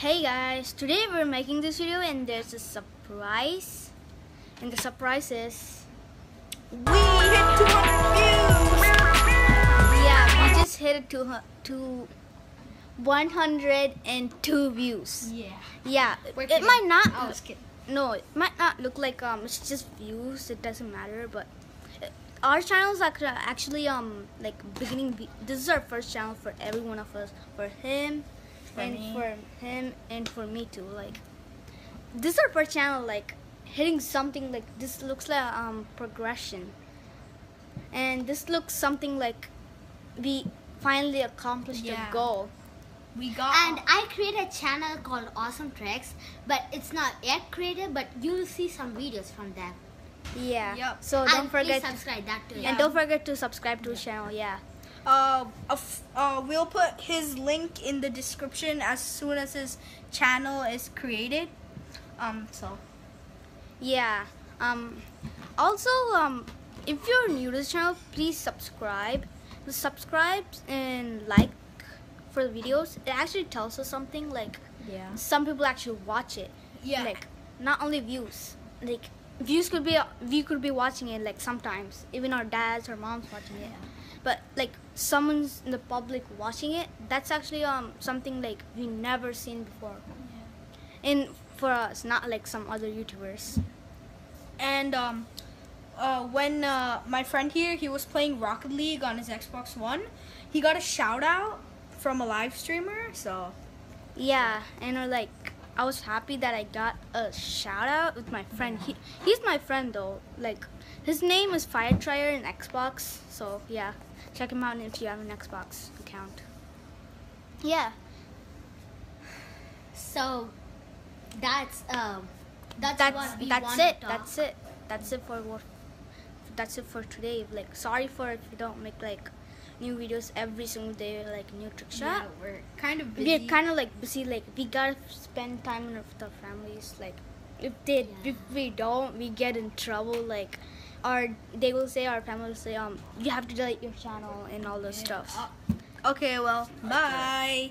Hey guys, today we're making this video and there's a surprise. And the surprise is We hit 200 views. yeah, we just hit it to to 102 views. Yeah. Yeah, We're it kidding. might not I was kidding. no, it might not look like um it's just views, it doesn't matter, but uh, our channel is actually um like beginning this is our first channel for every one of us for him For and me. for him and for me too like this is our first channel like hitting something like this looks like um progression and this looks something like we finally accomplished Yeah. a goal We got And I created a channel called Awesome Tricks, but it's not yet created, but you'll see some videos from them. yeah Yup. so don't forget please subscribe that too. Yeah. and don't forget to subscribe to the channel yeah uh, uh we'll put his link in the description as soon as his channel is created. Um so Yeah. Um. Also, um, if you're new to this channel, please subscribe. The subscribe and like for the videos. It actually tells us something. Like yeah. some people actually watch it. Yeah. Like not only views. Like views could be we could be watching it. Like sometimes even our dads or moms watching it. But like someone's in the public watching it. That's actually um something like we never seen before. And for us, not like some other YouTubers. And um uh, when uh, my friend here, he was playing Rocket League on his Xbox One, he got a shout out from a live streamer. So Yeah, and we're like I was happy that I got a shout out with my friend. He he's my friend though. Like his name is Firetryer in Xbox. So yeah, check him out if you have an Xbox account. Yeah. So that's um that's, That's that's it. That's it. That's it for what. That's it for today. Like sorry for if we don't make like new videos every single day, like new trick shot. Yeah, we're kind of busy. we're kind of like busy like we gotta spend time with our families like if they Yeah. if we don't we get in trouble like or they will say our family will say um you have to delete your channel and all this stuff Okay, well, bye.